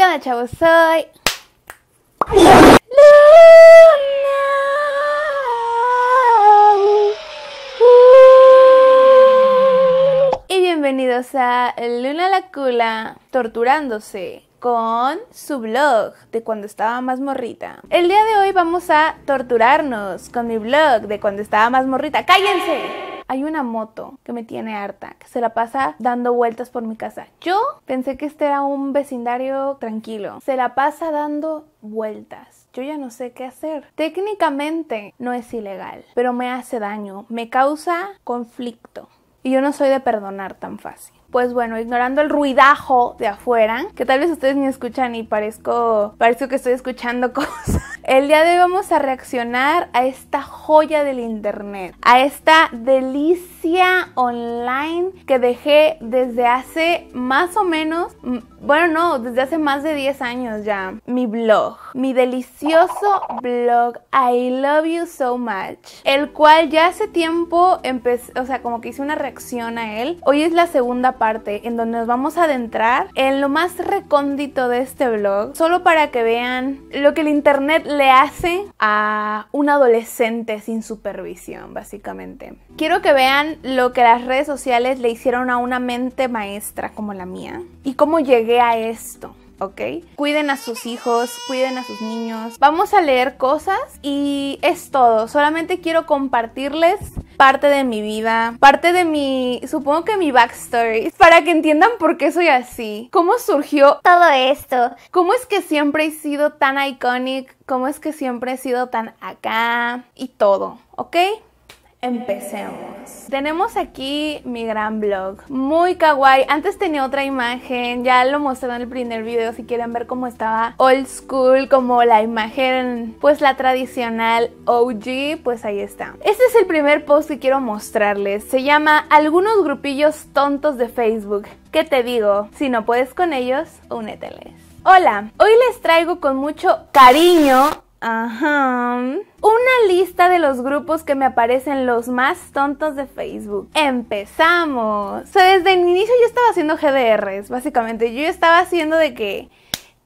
¿Qué onda, chavos? Soy... Luna. Y bienvenidos a Luna la Cula torturándose con su blog de cuando estaba más morrita. El día de hoy vamos a torturarnos con mi blog de cuando estaba más morrita. ¡Cállense! Hay una moto que me tiene harta, que se la pasa dando vueltas por mi casa. Yo pensé que este era un vecindario tranquilo. Se la pasa dando vueltas. Yo ya no sé qué hacer. Técnicamente no es ilegal, pero me hace daño, me causa conflicto. Y yo no soy de perdonar tan fácil pues bueno, ignorando el ruidajo de afuera, que tal vez ustedes ni escuchan y parezco, parezco que estoy escuchando cosas. El día de hoy vamos a reaccionar a esta joya del internet, a esta delicia online que dejé desde hace más o menos, bueno, no, desde hace más de 10 años ya, mi blog, mi delicioso blog I love you so much, el cual ya hace tiempo empecé, o sea, como que hice una reacción a él. Hoy es la segunda parte en donde nos vamos a adentrar en lo más recóndito de este blog, solo para que vean lo que el internet le hace a un adolescente sin supervisión, básicamente. Quiero que vean lo que las redes sociales le hicieron a una mente maestra como la mía y cómo llegué a esto. ¿Ok? Cuiden a sus hijos, cuiden a sus niños. Vamos a leer cosas y es todo. Solamente quiero compartirles parte de mi vida, parte de mi, supongo que mi backstory, para que entiendan por qué soy así, cómo surgió todo esto, cómo es que siempre he sido tan iconic, cómo es que siempre he sido tan acá y todo, ¿ok? Empecemos. Tenemos aquí mi gran blog. Muy kawaii. Antes tenía otra imagen. Ya lo mostré en el primer video. Si quieren ver cómo estaba old school. Como la imagen, pues la tradicional OG. Pues ahí está. Este es el primer post que quiero mostrarles. Se llama Algunos grupillos tontos de Facebook. ¿Qué te digo? Si no puedes con ellos, úneteles. Hola, hoy les traigo con mucho cariño Ajá. Una lista de los grupos que me aparecen los más tontos de Facebook. Empezamos. O sea, desde el inicio yo estaba haciendo GDRs, básicamente. Yo estaba haciendo de que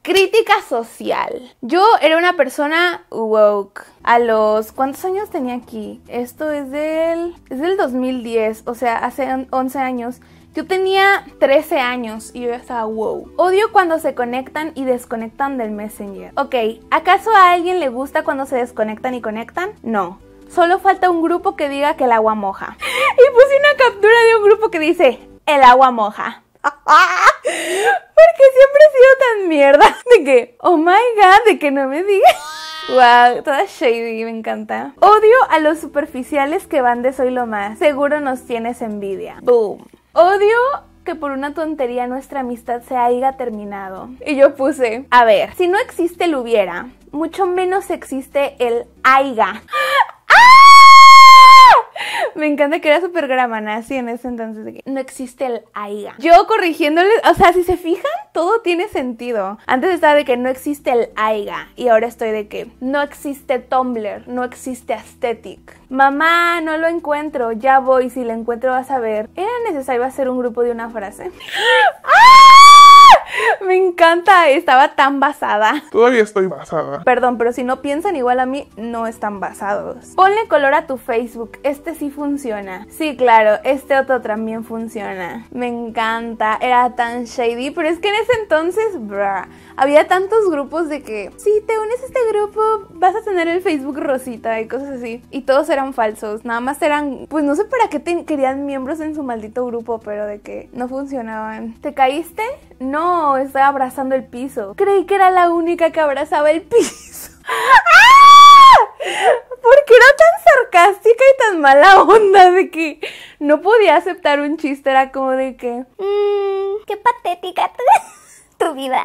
crítica social. Yo era una persona woke. A los ¿cuántos años tenía aquí? Esto es del es del 2010, o sea, hace 11 años. Yo tenía 13 años y yo estaba wow. Odio cuando se conectan y desconectan del Messenger. Ok, ¿acaso a alguien le gusta cuando se desconectan y conectan? No. Solo falta un grupo que diga que el agua moja. Y puse una captura de un grupo que dice, el agua moja. Porque siempre he sido tan mierda de que, oh my god, de que no me digas. Wow, toda shady, me encanta. Odio a los superficiales que van de soy lo más. Seguro nos tienes envidia. Boom. Odio que por una tontería nuestra amistad se haya terminado. Y yo puse, a ver, si no existe el hubiera, mucho menos existe el aiga. Me encanta que era súper gramanasi en ese entonces. De que no existe el AIGA. Yo corrigiéndoles, o sea, si se fijan, todo tiene sentido. Antes estaba de que no existe el AIGA. Y ahora estoy de que no existe Tumblr, no existe Aesthetic. Mamá, no lo encuentro, ya voy. Si lo encuentro vas a ver. Era necesario hacer un grupo de una frase. ¡Ah! Me encanta, estaba tan basada. Todavía estoy basada. Perdón, pero si no piensan igual a mí, no están basados. Ponle color a tu Facebook, este sí funciona. Sí, claro, este otro también funciona. Me encanta, era tan shady, pero es que en ese entonces, bruh, había tantos grupos de que si te unes a este grupo vas a tener el Facebook rosita y cosas así. Y todos eran falsos, nada más eran, pues no sé para qué te querían miembros en su maldito grupo, pero de que no funcionaban. ¿Te caíste? No, estaba abrazando el piso. Creí que era la única que abrazaba el piso. Porque era tan sarcástica y tan mala onda de que no podía aceptar un chiste. Era como de que... Mmm, qué patética tu vida.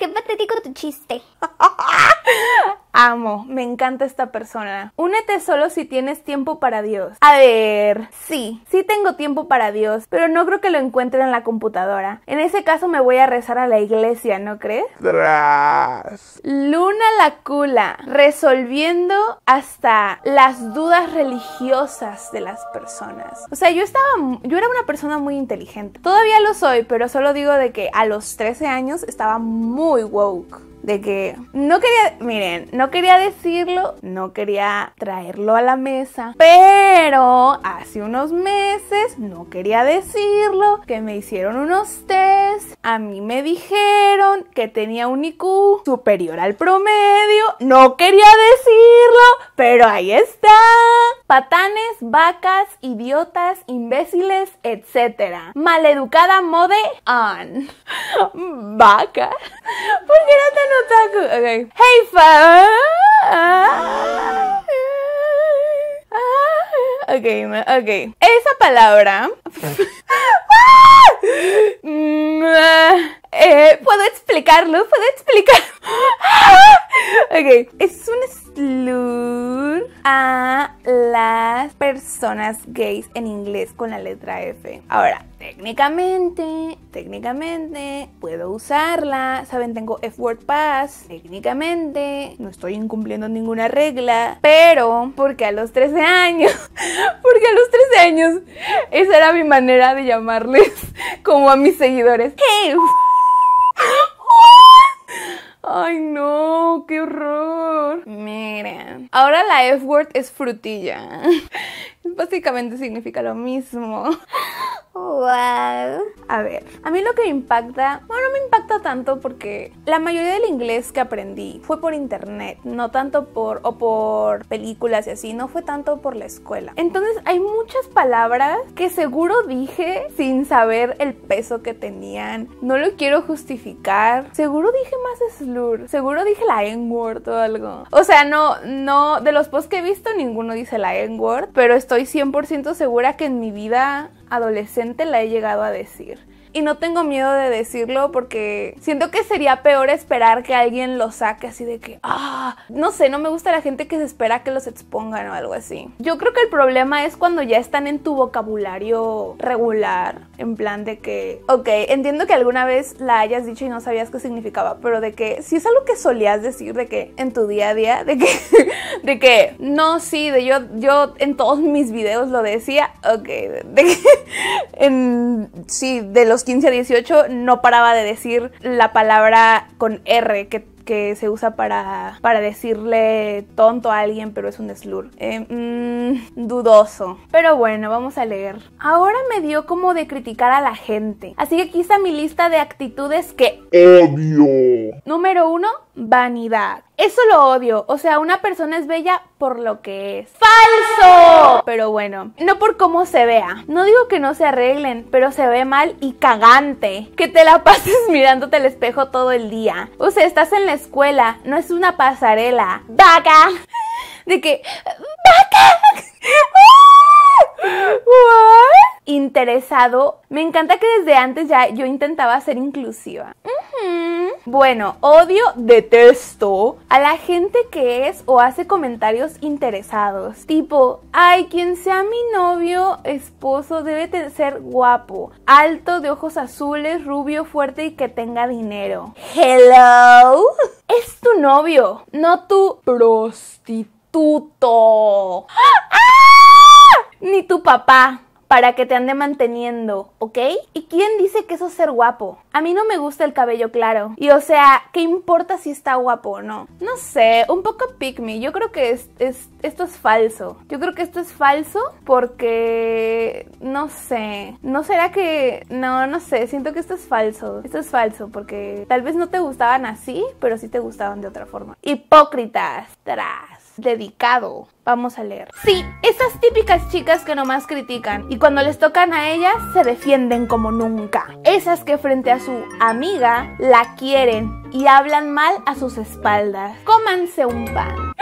Qué patético tu chiste. amo, me encanta esta persona. Únete solo si tienes tiempo para Dios. A ver, sí, sí tengo tiempo para Dios, pero no creo que lo encuentre en la computadora. En ese caso me voy a rezar a la iglesia, ¿no crees? Tras. Luna la cula, resolviendo hasta las dudas religiosas de las personas. O sea, yo estaba, yo era una persona muy inteligente. Todavía lo soy, pero solo digo de que a los 13 años estaba muy woke de que no quería, miren, no quería decirlo, no quería traerlo a la mesa, pero hace unos meses no quería decirlo, que me hicieron unos test, a mí me dijeron que tenía un IQ superior al promedio, no quería decirlo, pero ahí está. Patanes, vacas, idiotas, imbéciles, etc. Maleducada mode on. Vaca. ¿Por qué no tan otaku? Ok. Hey, fa. Ok, ok. Esa palabra. Mm, eh, ¿Puedo explicarlo? ¿Puedo explicar? ok, es un slur a las personas gays en inglés con la letra F. Ahora, técnicamente, técnicamente puedo usarla. Saben, tengo F-word pass. Técnicamente no estoy incumpliendo ninguna regla, pero porque a los 13 años, porque a los 13 años esa era mi manera de llamarles como a mis seguidores. Hey, Ay, no, qué horror. Miren, ahora la F-word es frutilla. Básicamente significa lo mismo. Wow. A ver, a mí lo que me impacta, bueno, no me impacta tanto porque la mayoría del inglés que aprendí fue por internet, no tanto por o por películas y así, no fue tanto por la escuela. Entonces hay muchas palabras que seguro dije sin saber el peso que tenían. No lo quiero justificar. Seguro dije más seguro dije la N-word o algo. O sea, no, no, de los posts que he visto ninguno dice la N-word, pero estoy 100% segura que en mi vida adolescente la he llegado a decir. Y no tengo miedo de decirlo porque siento que sería peor esperar que alguien lo saque así de que, ah, no sé, no me gusta la gente que se espera que los expongan o algo así. Yo creo que el problema es cuando ya están en tu vocabulario regular, en plan de que, ok, entiendo que alguna vez la hayas dicho y no sabías qué significaba, pero de que si es algo que solías decir de que en tu día a día, de que, de que, no, sí, de yo, yo en todos mis videos lo decía, ok, de, que, en, sí, de los 15 a 18 no paraba de decir la palabra con R que, que se usa para, para decirle tonto a alguien, pero es un slur. Eh, mm, dudoso. Pero bueno, vamos a leer. Ahora me dio como de criticar a la gente. Así que aquí está mi lista de actitudes que Odio. Número uno, vanidad. Eso lo odio. O sea, una persona es bella por lo que es. ¡Falso! Pero bueno, no por cómo se vea. No digo que no se arreglen, pero se ve mal y cagante. Que te la pases mirándote al espejo todo el día. O sea, estás en la escuela, no es una pasarela. ¡Vaca! De que. ¡Vaca! ¿What? Interesado. Me encanta que desde antes ya yo intentaba ser inclusiva. Bueno, odio, detesto a la gente que es o hace comentarios interesados. Tipo, ay, quien sea mi novio, esposo, debe de ser guapo, alto, de ojos azules, rubio, fuerte y que tenga dinero. Hello. Es tu novio, no tu prostituto. ¡Ah! Ni tu papá para que te ande manteniendo, ¿ok? ¿Y quién dice que eso es ser guapo? A mí no me gusta el cabello claro. Y o sea, ¿qué importa si está guapo o no? No sé, un poco pick me. Yo creo que es, es- esto es falso. Yo creo que esto es falso porque, no sé, ¿no será que... No, no sé, siento que esto es falso. Esto es falso porque tal vez no te gustaban así, pero sí te gustaban de otra forma. Hipócritas, tras dedicado. Vamos a leer. Sí, esas típicas chicas que nomás critican y cuando les tocan a ellas se defienden como nunca. Esas que frente a su amiga la quieren y hablan mal a sus espaldas. Cómanse un pan.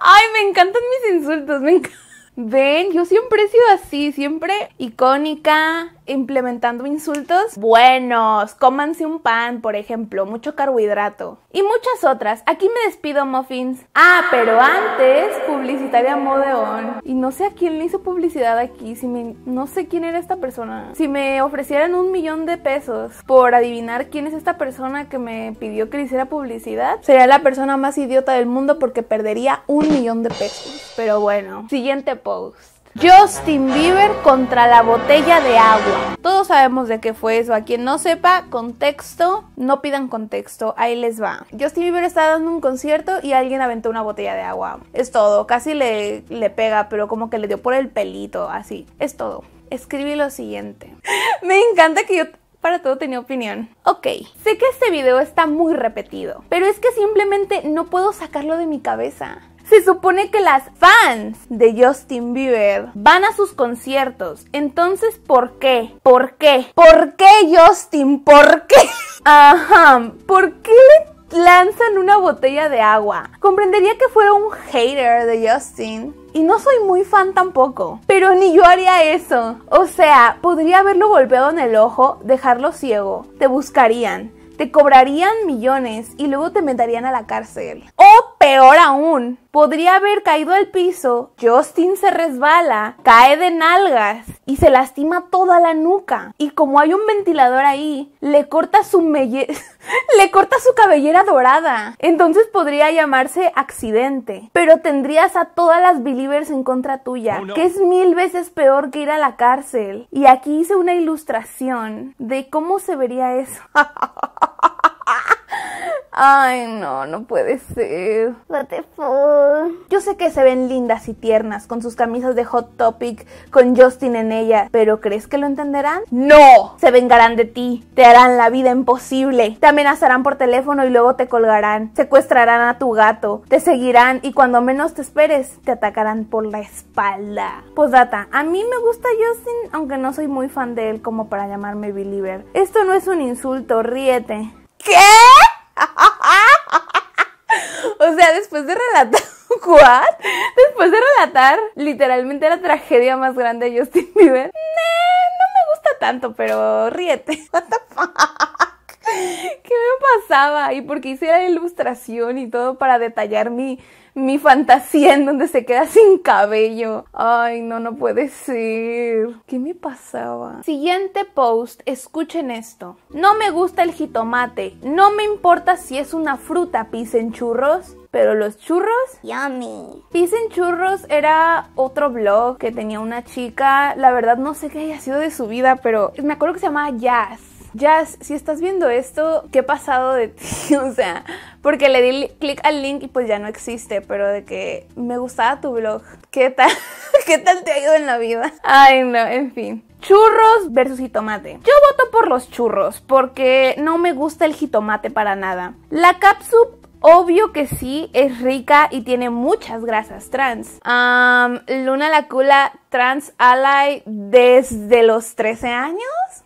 Ay, me encantan mis insultos. Ven, yo siempre he sido así, siempre icónica, implementando insultos buenos. Cómanse un pan, por ejemplo, mucho carbohidrato. Y muchas otras. Aquí me despido, Muffins. Ah, pero antes, publicitaria Modeon. Y no sé a quién le hizo publicidad aquí. Si me, no sé quién era esta persona. Si me ofrecieran un millón de pesos por adivinar quién es esta persona que me pidió que le hiciera publicidad, sería la persona más idiota del mundo porque perdería un millón de pesos. Pero bueno, siguiente post. Justin Bieber contra la botella de agua. Todos sabemos de qué fue eso. A quien no sepa, contexto, no pidan contexto. Ahí les va. Justin Bieber está dando un concierto y alguien aventó una botella de agua. Es todo. Casi le, le pega, pero como que le dio por el pelito. Así. Es todo. Escribí lo siguiente. Me encanta que yo para todo tenía opinión. Ok, sé que este video está muy repetido, pero es que simplemente no puedo sacarlo de mi cabeza. Se supone que las fans de Justin Bieber van a sus conciertos. Entonces, ¿por qué? ¿Por qué? ¿Por qué, Justin? ¿Por qué? Ajá, ¿por qué le lanzan una botella de agua? Comprendería que fuera un hater de Justin. Y no soy muy fan tampoco. Pero ni yo haría eso. O sea, podría haberlo golpeado en el ojo, dejarlo ciego. Te buscarían te cobrarían millones y luego te meterían a la cárcel. O peor aún, podría haber caído al piso, Justin se resbala, cae de nalgas y se lastima toda la nuca. Y como hay un ventilador ahí, le corta su le corta su cabellera dorada. Entonces podría llamarse accidente. Pero tendrías a todas las believers en contra tuya, que es mil veces peor que ir a la cárcel. Y aquí hice una ilustración de cómo se vería eso. Ay, no, no puede ser. What the fuck? Yo sé que se ven lindas y tiernas con sus camisas de Hot Topic con Justin en ella, pero ¿crees que lo entenderán? No, se vengarán de ti, te harán la vida imposible, te amenazarán por teléfono y luego te colgarán, secuestrarán a tu gato, te seguirán y cuando menos te esperes te atacarán por la espalda. Posdata, a mí me gusta Justin, aunque no soy muy fan de él como para llamarme believer. Esto no es un insulto, ríete. ¿Qué? o sea, después de relatar. ¿What? Después de relatar literalmente la tragedia más grande de Justin Bieber. no me gusta tanto, pero ríete. ¿Qué me pasaba? Y porque hice la ilustración y todo para detallar mi, mi fantasía en donde se queda sin cabello. Ay, no, no puede ser. ¿Qué me pasaba? Siguiente post, escuchen esto. No me gusta el jitomate. No me importa si es una fruta, pisen churros. Pero los churros, Yummy. Pisen Churros era otro blog que tenía una chica. La verdad no sé qué haya sido de su vida, pero me acuerdo que se llamaba Jazz. Jazz, si estás viendo esto, ¿qué ha pasado de ti? O sea, porque le di clic al link y pues ya no existe, pero de que me gustaba tu blog. ¿Qué tal? ¿Qué tal te ha ido en la vida? Ay, no, en fin. Churros versus jitomate. Yo voto por los churros porque no me gusta el jitomate para nada. La capsup Obvio que sí, es rica y tiene muchas grasas trans. Um, Luna la Cula Trans Ally desde los 13 años.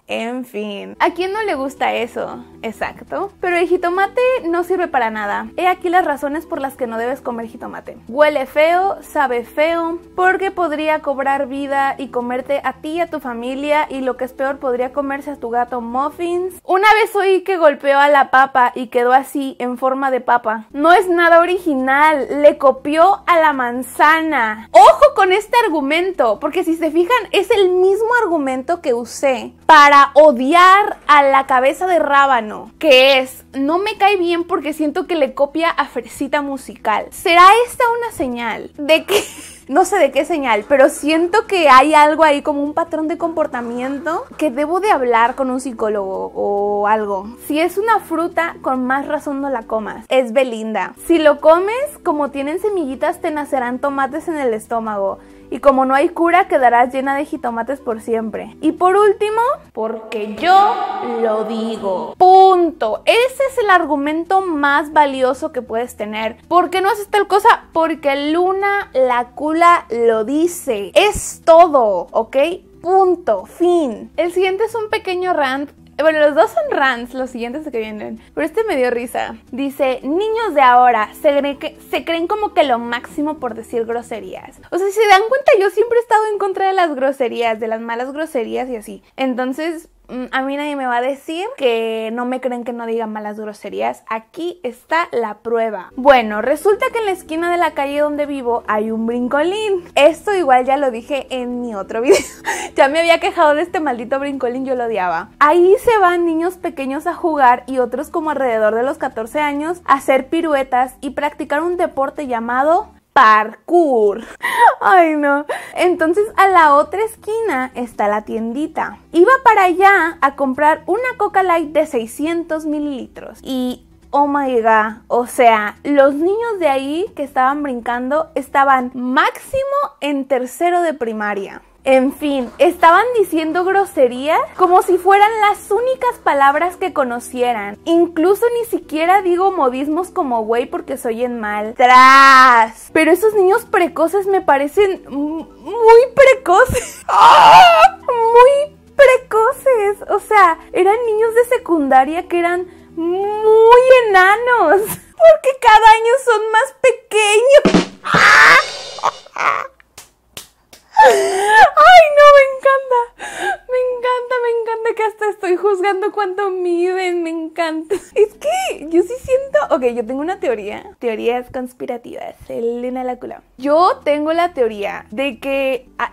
En fin, ¿a quién no le gusta eso? Exacto. Pero el jitomate no sirve para nada. He aquí las razones por las que no debes comer jitomate. Huele feo, sabe feo, porque podría cobrar vida y comerte a ti y a tu familia y lo que es peor podría comerse a tu gato muffins. Una vez oí que golpeó a la papa y quedó así en forma de papa. No es nada original, le copió a la manzana. Ojo con este argumento, porque si se fijan es el mismo argumento que usé para odiar a la cabeza de rábano, que es, no me cae bien porque siento que le copia a Fresita Musical. ¿Será esta una señal de que... No sé de qué señal, pero siento que hay algo ahí como un patrón de comportamiento que debo de hablar con un psicólogo o algo. Si es una fruta, con más razón no la comas. Es Belinda. Si lo comes, como tienen semillitas, te nacerán tomates en el estómago y como no hay cura quedarás llena de jitomates por siempre. Y por último, porque yo lo digo. Punto. Ese es el argumento más valioso que puedes tener. ¿Por qué no haces tal cosa? Porque Luna la cula lo dice. Es todo, ¿ok? Punto, fin. El siguiente es un pequeño rant Bueno, los dos son rants, los siguientes que vienen. Pero este me dio risa. Dice, niños de ahora se, creen se creen como que lo máximo por decir groserías. O sea, si se dan cuenta, yo siempre he estado en contra de las groserías, de las malas groserías y así. Entonces, a mí nadie me va a decir que no me creen que no diga malas groserías. Aquí está la prueba. Bueno, resulta que en la esquina de la calle donde vivo hay un brincolín. Esto igual ya lo dije en mi otro video. ya me había quejado de este maldito brincolín, yo lo odiaba. Ahí se van niños pequeños a jugar y otros como alrededor de los 14 años a hacer piruetas y practicar un deporte llamado parkour. Ay, no. Entonces a la otra esquina está la tiendita. Iba para allá a comprar una Coca Light de 600 mililitros. Y oh my god, o sea, los niños de ahí que estaban brincando estaban máximo en tercero de primaria. En fin, estaban diciendo groserías como si fueran las únicas palabras que conocieran. Incluso ni siquiera digo modismos como güey porque soy en mal. ¡Tras! Pero esos niños precoces me parecen muy precoces. ¡Ah! Muy precoces. O sea, eran niños de secundaria que eran muy enanos. Porque cada año son más pequeños. Ay, no, me encanta. Me encanta, me encanta que hasta estoy juzgando cuánto miden. Me encanta. Es que yo sí siento. Ok, yo tengo una teoría. Teorías conspirativas. Elena la cula. Yo tengo la teoría de que. ah,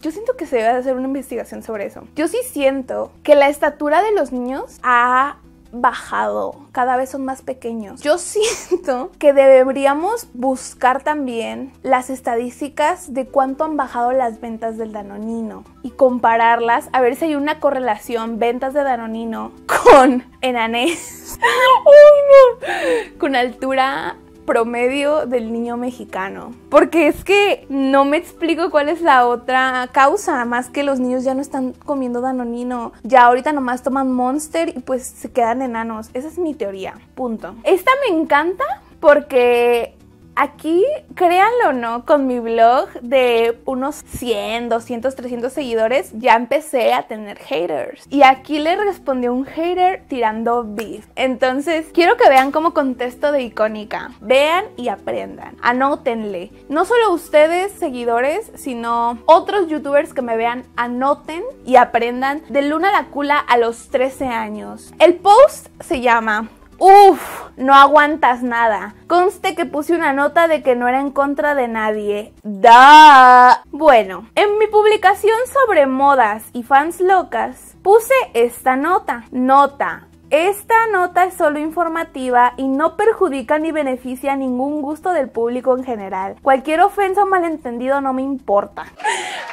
yo siento que se debe hacer una investigación sobre eso. Yo sí siento que la estatura de los niños ha bajado, cada vez son más pequeños. Yo siento que deberíamos buscar también las estadísticas de cuánto han bajado las ventas del Danonino y compararlas a ver si hay una correlación ventas de Danonino con enanés. ¡Ay, no! Con altura promedio del niño mexicano. Porque es que no me explico cuál es la otra causa, más que los niños ya no están comiendo danonino, ya ahorita nomás toman monster y pues se quedan enanos. Esa es mi teoría, punto. Esta me encanta porque aquí, créanlo o no, con mi blog de unos 100, 200, 300 seguidores, ya empecé a tener haters. Y aquí le respondió un hater tirando beef. Entonces, quiero que vean como contesto de icónica. Vean y aprendan. Anótenle. No solo ustedes, seguidores, sino otros youtubers que me vean, anoten y aprendan de Luna la Cula a los 13 años. El post se llama Uf, no aguantas nada. Conste que puse una nota de que no era en contra de nadie. Da. Bueno, en mi publicación sobre modas y fans locas, puse esta nota. Nota. Esta nota es solo informativa y no perjudica ni beneficia ningún gusto del público en general. Cualquier ofensa o malentendido no me importa.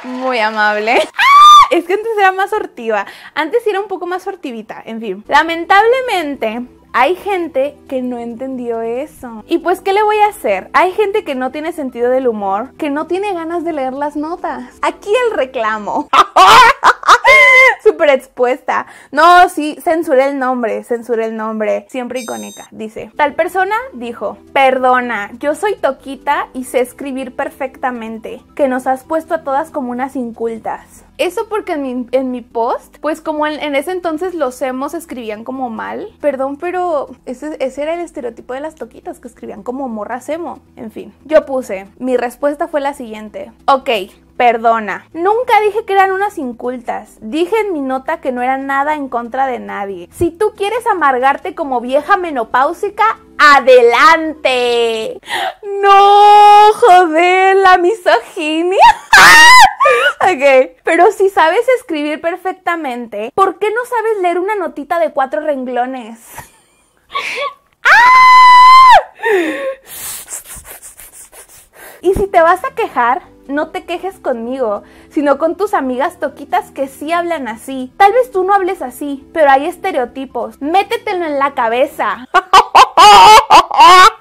Muy amable. Es que antes era más sortiva. Antes era un poco más sortivita. En fin. Lamentablemente, hay gente que no entendió eso. Y pues, ¿qué le voy a hacer? Hay gente que no tiene sentido del humor, que no tiene ganas de leer las notas. Aquí el reclamo. Súper expuesta. No, sí, censuré el nombre, censuré el nombre. Siempre icónica. Dice, tal persona dijo, perdona, yo soy Toquita y sé escribir perfectamente, que nos has puesto a todas como unas incultas. Eso porque en mi, en mi post, pues como en, ese entonces los emos escribían como mal. Perdón, pero ese, ese era el estereotipo de las toquitas que escribían como morras emo. En fin, yo puse, mi respuesta fue la siguiente. Ok, Perdona, nunca dije que eran unas incultas. Dije en mi nota que no era nada en contra de nadie. Si tú quieres amargarte como vieja menopáusica, adelante. No, joder, la misoginia. ok, pero si sabes escribir perfectamente, ¿por qué no sabes leer una notita de cuatro renglones? Y si te vas a quejar, no te quejes conmigo, sino con tus amigas toquitas que sí hablan así. Tal vez tú no hables así, pero hay estereotipos. Métetelo en la cabeza.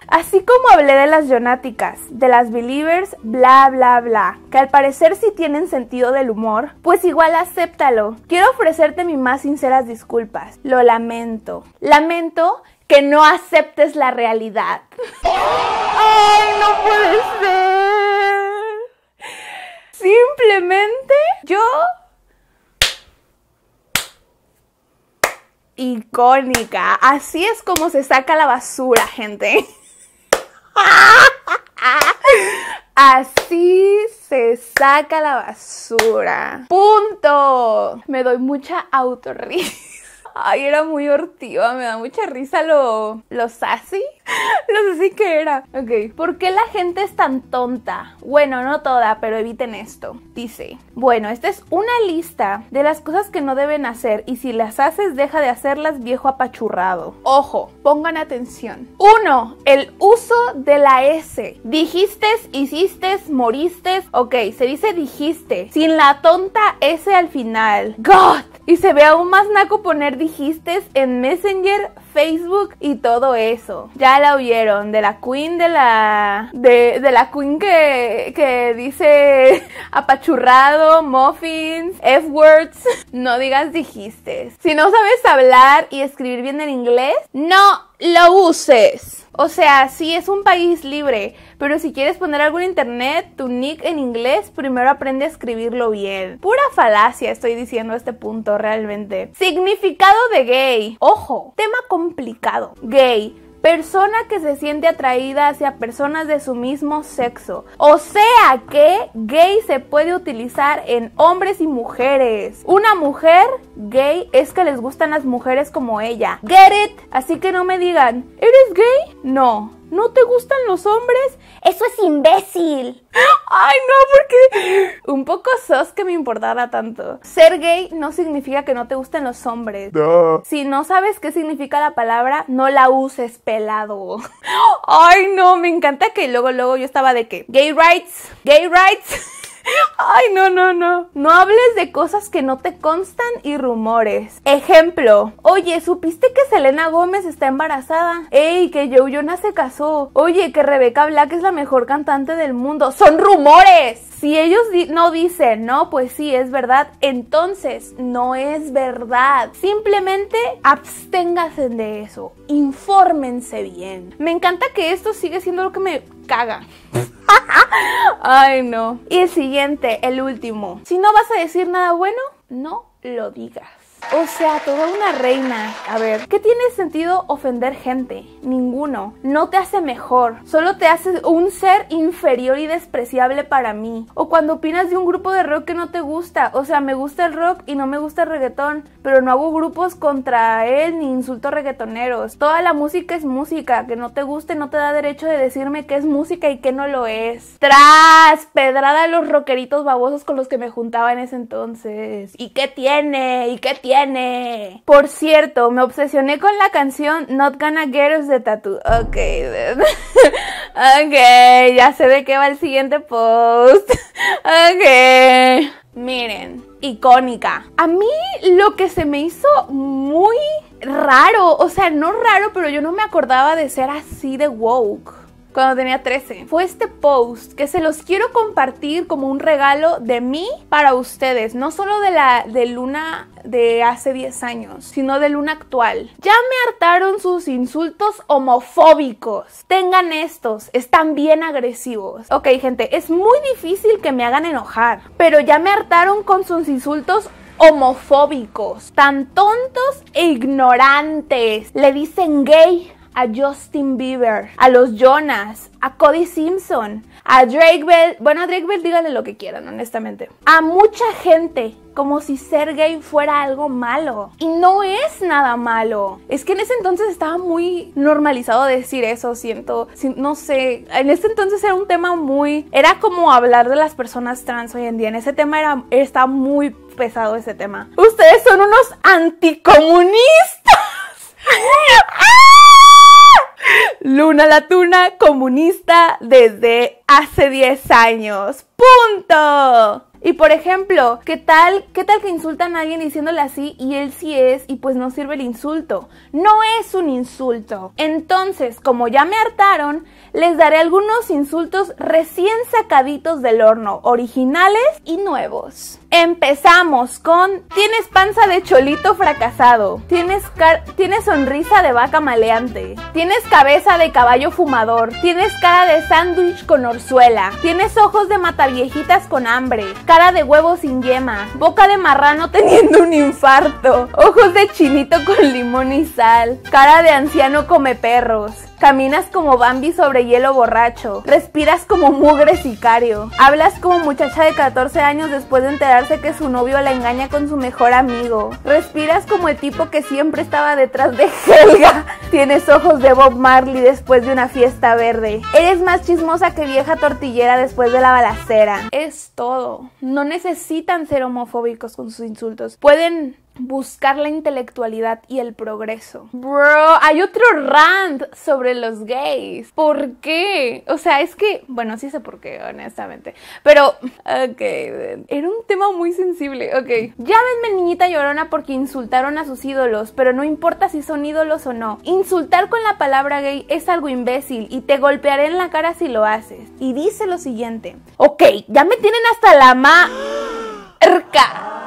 Así como hablé de las jonáticas, de las believers, bla bla bla, que al parecer sí tienen sentido del humor, pues igual acéptalo. Quiero ofrecerte mis más sinceras disculpas. Lo lamento. Lamento que no aceptes la realidad. ¡Ay, no puede ser! Simplemente yo icónica. Así es como se saca la basura, gente. Así se saca la basura. Punto. Me doy mucha autorrisa. Ay, era muy hortiva, me da mucha risa lo, lo sassy. Lo sassy que era. Ok, ¿por qué la gente es tan tonta? Bueno, no toda, pero eviten esto. Dice, bueno, esta es una lista de las cosas que no deben hacer y si las haces deja de hacerlas viejo apachurrado. Ojo, pongan atención. Uno, el uso de la S. Dijiste, hiciste, moriste. Ok, se dice dijiste. Sin la tonta S al final. God. Y se ve aún más naco poner dijiste en Messenger, Facebook y todo eso. Ya la oyeron, de la queen de la... De, la queen que, que dice apachurrado, muffins, F-words. No digas dijiste. Si no sabes hablar y escribir bien en inglés, no lo uses. O sea, sí es un país libre, pero si quieres poner algo en internet, tu nick en inglés, primero aprende a escribirlo bien. Pura falacia estoy diciendo a este punto realmente. Significado de gay. Ojo, tema complicado. Gay persona que se siente atraída hacia personas de su mismo sexo. O sea que gay se puede utilizar en hombres y mujeres. Una mujer gay es que les gustan las mujeres como ella. Get it? Así que no me digan, ¿eres gay? No. ¿No te gustan los hombres? Eso es imbécil. Ay, no, porque un poco sos que me importara tanto. Ser gay no significa que no te gusten los hombres. Si no sabes qué significa la palabra, no la uses pelado. Ay, no, me encanta que luego, luego yo estaba de que gay rights, gay rights. Ay, no, no, no. No hables de cosas que no te constan y rumores. Ejemplo. Oye, ¿supiste que Selena Gómez está embarazada? Ey, que Joe Jonas se casó. Oye, que Rebecca Black es la mejor cantante del mundo. ¡Son rumores! Si ellos no dicen, no, pues sí, es verdad, entonces no es verdad. Simplemente absténgase de eso. Infórmense bien. Me encanta que esto sigue siendo lo que me caga. Ay, no. Y el siguiente, el último. Si no vas a decir nada bueno, no lo digas. O sea, toda una reina. A ver, ¿qué tiene sentido ofender gente? Ninguno. No te hace mejor. Solo te hace un ser inferior y despreciable para mí. O cuando opinas de un grupo de rock que no te gusta. O sea, me gusta el rock y no me gusta el reggaetón. Pero no hago grupos contra él ni insulto reggaetoneros. Toda la música es música. Que no te guste no te da derecho de decirme que es música y que no lo es. Tras pedrada a los rockeritos babosos con los que me juntaba en ese entonces. ¿Y qué tiene? ¿Y qué tiene? Por cierto, me obsesioné con la canción Not Gonna Get Us de Tattoo. Ok, ok, ya sé de qué va el siguiente post. Ok, miren, icónica. A mí lo que se me hizo muy raro, o sea, no raro, pero yo no me acordaba de ser así de woke cuando tenía 13. Fue este post que se los quiero compartir como un regalo de mí para ustedes, no solo de la de Luna de hace 10 años, sino de Luna actual. Ya me hartaron sus insultos homofóbicos. Tengan estos, están bien agresivos. Ok, gente, es muy difícil que me hagan enojar, pero ya me hartaron con sus insultos homofóbicos, tan tontos e ignorantes. Le dicen gay a Justin Bieber, a los Jonas, a Cody Simpson, a Drake Bell. Bueno, a Drake Bell díganle lo que quieran, honestamente. A mucha gente, como si ser gay fuera algo malo. Y no es nada malo. Es que en ese entonces estaba muy normalizado decir eso, siento. No sé, en ese entonces era un tema muy... Era como hablar de las personas trans hoy en día. En ese tema era, está muy pesado ese tema. Ustedes son unos anticomunistas. Luna la Tuna comunista desde hace 10 años. ¡Punto! Y por ejemplo, ¿qué tal, ¿qué tal que insultan a alguien diciéndole así y él sí es y pues no sirve el insulto? No es un insulto. Entonces, como ya me hartaron, les daré algunos insultos recién sacaditos del horno, originales y nuevos. Empezamos con tienes panza de cholito fracasado, tienes, tienes sonrisa de vaca maleante, tienes cabeza de caballo fumador, tienes cara de sándwich con orzuela, tienes ojos de mataviejitas con hambre, cara de huevo sin yema, boca de marrano teniendo un infarto, ojos de chinito con limón y sal, cara de anciano come perros, Caminas como Bambi sobre hielo borracho. Respiras como mugre sicario. Hablas como muchacha de 14 años después de enterarse que su novio la engaña con su mejor amigo. Respiras como el tipo que siempre estaba detrás de Helga. Tienes ojos de Bob Marley después de una fiesta verde. Eres más chismosa que vieja tortillera después de la balacera. Es todo. No necesitan ser homofóbicos con sus insultos. Pueden buscar la intelectualidad y el progreso. Bro, hay otro rant sobre los gays. ¿Por qué? O sea, es que, bueno, sí sé por qué, honestamente. Pero, ok, era un tema muy sensible. Ok, llámenme niñita llorona porque insultaron a sus ídolos, pero no importa si son ídolos o no. Insultar con la palabra gay es algo imbécil y te golpearé en la cara si lo haces. Y dice lo siguiente. Ok, ya me tienen hasta la ma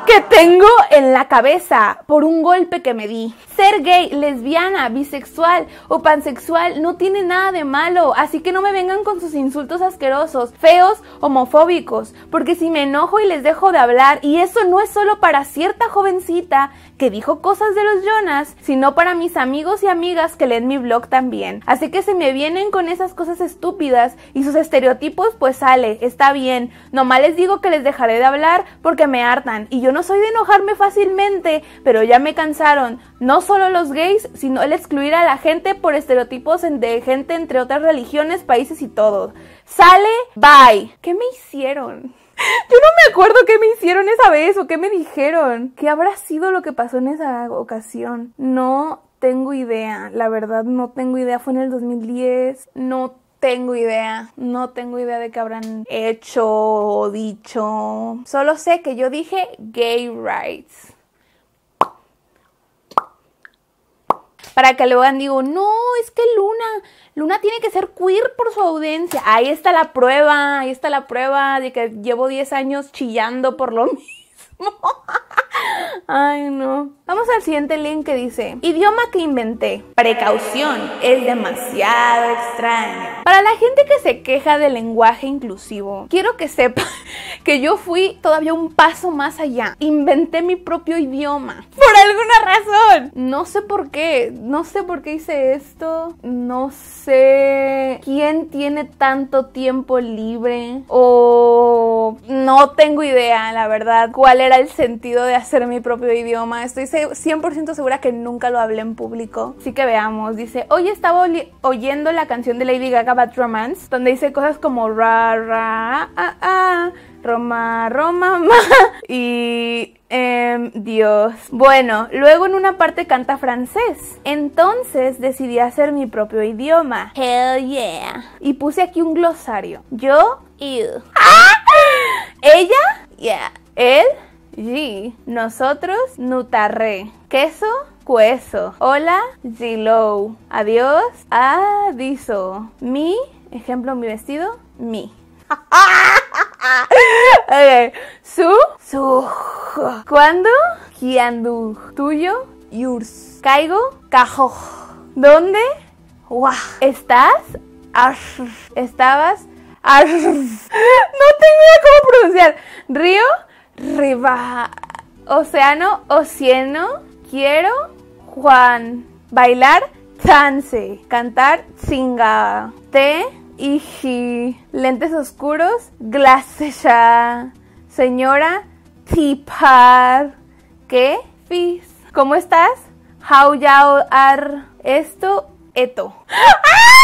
que tengo en la cabeza por un golpe que me di. Ser gay, lesbiana, bisexual o pansexual no tiene nada de malo, así que no me vengan con sus insultos asquerosos, feos, homofóbicos, porque si me enojo y les dejo de hablar, y eso no es solo para cierta jovencita que dijo cosas de los Jonas, sino para mis amigos y amigas que leen mi blog también. Así que si me vienen con esas cosas estúpidas y sus estereotipos, pues sale, está bien. Nomás les digo que les dejaré de hablar porque me hartan, y yo no soy de enojarme fácilmente, pero ya me cansaron. No solo los gays, sino el excluir a la gente por estereotipos de gente entre otras religiones, países y todo. Sale, bye. ¿Qué me hicieron? Yo no me acuerdo qué me hicieron esa vez o qué me dijeron. ¿Qué habrá sido lo que pasó en esa ocasión? No tengo idea, la verdad no tengo idea. Fue en el 2010, no tengo idea, no tengo idea de qué habrán hecho o dicho. Solo sé que yo dije gay rights. para que luego digo, no, es que Luna, Luna tiene que ser queer por su audiencia. Ahí está la prueba, ahí está la prueba de que llevo 10 años chillando por lo mismo. Ay, no. Vamos al siguiente link que dice, idioma que inventé. Precaución, es demasiado extraño. Para la gente que se queja del lenguaje inclusivo, quiero que sepa que yo fui todavía un paso más allá. Inventé mi propio idioma. Por alguna razón. No sé por qué. No sé por qué hice esto. No sé quién tiene tanto tiempo libre. O no tengo idea, la verdad, cuál era el sentido de hacer mi propio idioma. Estoy 100% segura que nunca lo hablé en público. Así que veamos. Dice, hoy estaba oyendo la canción de Lady Gaga Bad Romance, donde dice cosas como ra, ra, ah, ah, Roma, Roma, ma, y eh, Dios. Bueno, luego en una parte canta francés. Entonces decidí hacer mi propio idioma. Hell yeah. Y puse aquí un glosario. Yo, y Ella, yeah. Él, G. Nosotros, Nutarre. Queso, Cueso. Hola, Zillow. Adiós, Adiso. Mi, ejemplo, mi vestido, mi. Su, su. ¿Cuándo? Kiandu. Tuyo, yours. Caigo, cajo. ¿Dónde? ¿Estás? Ash. ¿Estabas? Ash. No tengo idea cómo pronunciar. Río, Riva. Océano, océano. Quiero, Juan. Bailar, dance. Cantar, singa. Te, iji. Lentes oscuros, glasesha. Señora, tipar. ¿Qué? Fis. ¿Cómo estás? How yao ar. Esto, eto. ¡Ah!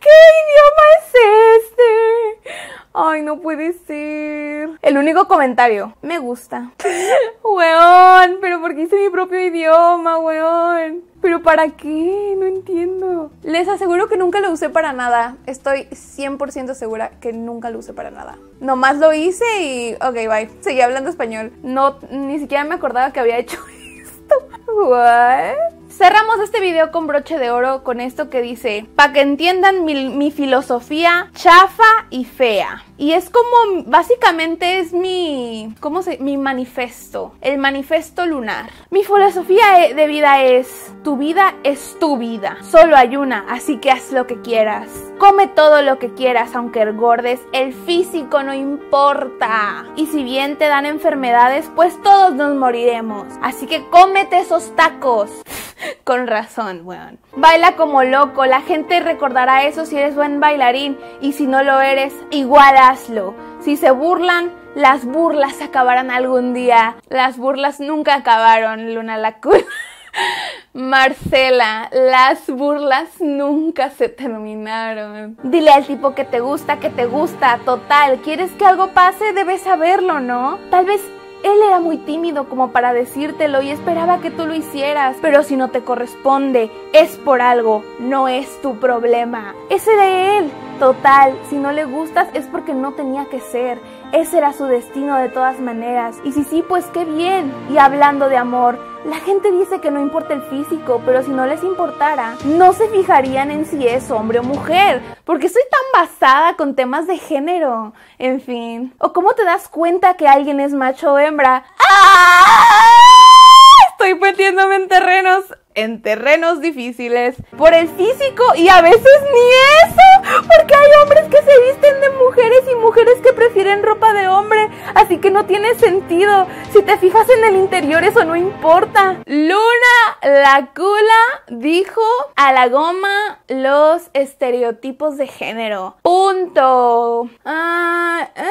¿Qué idioma es este? Ay, no puede ser. El único comentario. Me gusta. weón, pero porque hice mi propio idioma, weón. ¿Pero para qué? No entiendo. Les aseguro que nunca lo usé para nada. Estoy 100% segura que nunca lo usé para nada. Nomás lo hice y... Ok, bye. Seguí hablando español. No, ni siquiera me acordaba que había hecho esto. What? Cerramos este video con broche de oro con esto que dice, para que entiendan mi, filosofía chafa y fea. Y es como, básicamente es mi, ¿cómo se? Mi manifesto, el manifesto lunar. Mi filosofía e, de vida es, tu vida es tu vida, solo hay una, así que haz lo que quieras. Come todo lo que quieras, aunque engordes, el físico no importa. Y si bien te dan enfermedades, pues todos nos moriremos. Así que cómete esos tacos. Con razón, weón. Baila como loco, la gente recordará eso si eres buen bailarín y si no lo eres, igual hazlo. Si se burlan, las burlas acabarán algún día. Las burlas nunca acabaron, Luna la Marcela, las burlas nunca se terminaron. Dile al tipo que te gusta, que te gusta. Total, ¿quieres que algo pase? Debes saberlo, ¿no? Tal vez él era muy tímido como para decírtelo y esperaba que tú lo hicieras, pero si no te corresponde, es por algo, no es tu problema. Ese de él. Total, si no le gustas es porque no tenía que ser. Ese era su destino de todas maneras. Y si sí, pues qué bien. Y hablando de amor, la gente dice que no importa el físico, pero si no les importara, no se fijarían en si es hombre o mujer, porque soy tan basada con temas de género. En fin, o cómo te das cuenta que alguien es macho o hembra. ¡Ah! Estoy metiéndome en terrenos en terrenos difíciles por el físico y a veces ni eso, porque hay hombres que se visten de mujeres y mujeres que prefieren ropa de hombre, así que no tiene sentido. Si te fijas en el interior eso no importa. Luna la cula dijo a la goma los estereotipos de género. Punto. Ah, eh,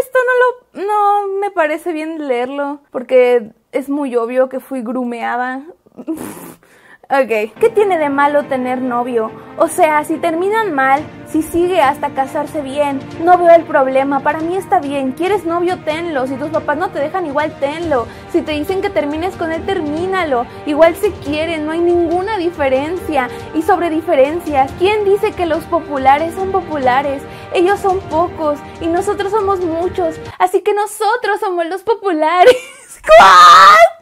esto no lo no me parece bien leerlo porque es muy obvio que fui grumeada Ok, ¿qué tiene de malo tener novio? O sea, si terminan mal, si sigue hasta casarse bien, no veo el problema. Para mí está bien. ¿Quieres novio? Tenlo. Si tus papás no te dejan, igual tenlo. Si te dicen que termines con él, termínalo. Igual se quieren, no hay ninguna diferencia. Y sobre diferencias, ¿quién dice que los populares son populares? Ellos son pocos y nosotros somos muchos. Así que nosotros somos los populares.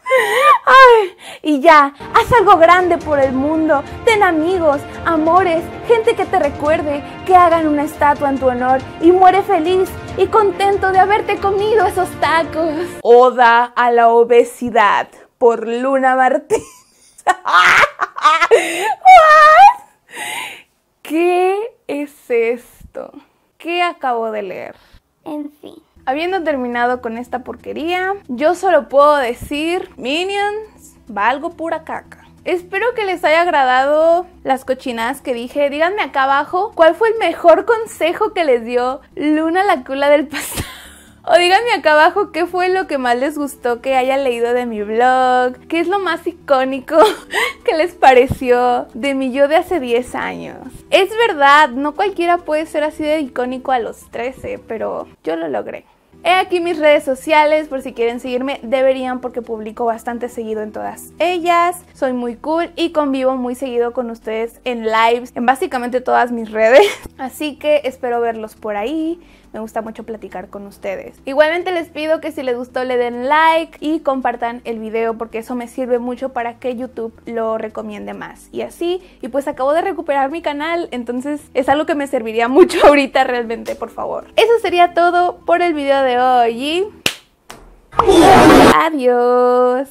Y ya, haz algo grande por el mundo. Ten amigos, amores, gente que te recuerde, que hagan una estatua en tu honor y muere feliz y contento de haberte comido esos tacos. Oda a la obesidad por Luna Martín. ¿Qué es esto? ¿Qué acabo de leer? En fin. Habiendo terminado con esta porquería, yo solo puedo decir, Minions, valgo pura caca. Espero que les haya agradado las cochinadas que dije. Díganme acá abajo cuál fue el mejor consejo que les dio Luna la cula del pasado. O díganme acá abajo qué fue lo que más les gustó que haya leído de mi blog, qué es lo más icónico que les pareció de mi yo de hace 10 años. Es verdad, no cualquiera puede ser así de icónico a los 13, pero yo lo logré. He aquí mis redes sociales, por si quieren seguirme, deberían porque publico bastante seguido en todas ellas. Soy muy cool y convivo muy seguido con ustedes en lives, en básicamente todas mis redes. Así que espero verlos por ahí. Me gusta mucho platicar con ustedes. Igualmente les pido que si les gustó le den like y compartan el video porque eso me sirve mucho para que YouTube lo recomiende más. Y así, y pues acabo de recuperar mi canal, entonces es algo que me serviría mucho ahorita realmente, por favor. Eso sería todo por el video de hoy. Adiós.